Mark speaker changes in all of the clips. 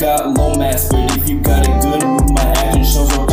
Speaker 1: got low mass, but if you got a good room, my action shows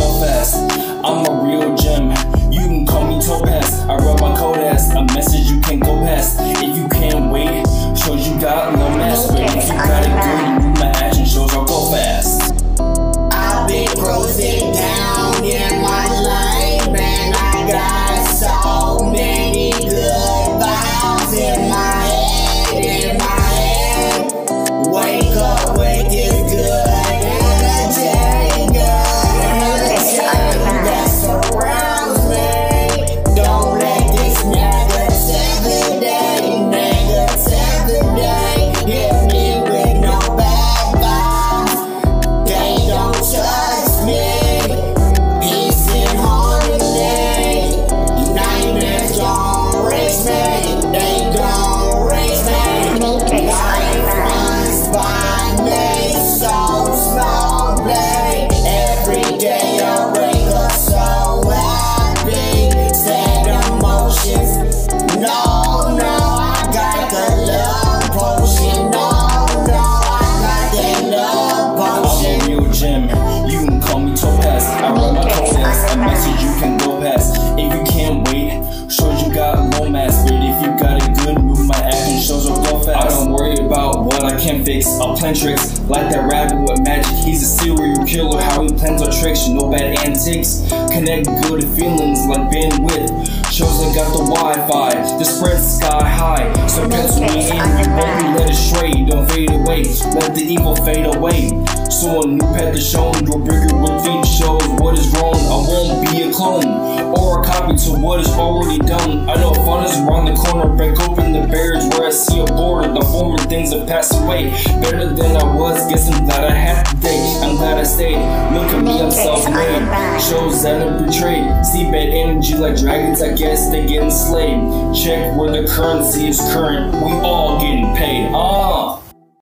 Speaker 1: fix. I'll plan tricks like that rabbit with magic. He's a serial killer. How he plans our tricks, no bad antics. Connect good feelings like being with. Chosen got the Wi-Fi. The spread sky high. So pencil me in. Won't be led astray. Don't fade away. Let the evil fade away. So a new path is shown. Draw bigger with feet shows what is wrong. I won't a clone or a copy to what is already done. I know fun is around the corner. Break open the barriers where I see a border. The former things have passed away. Better than I was. Guessing that I had today. I'm glad I stayed. Look at me, I'm self-made. Shows that I'm betrayed. Seabed energy like dragons. I guess they get enslaved. Check where the currency is current. We all getting paid. Ah.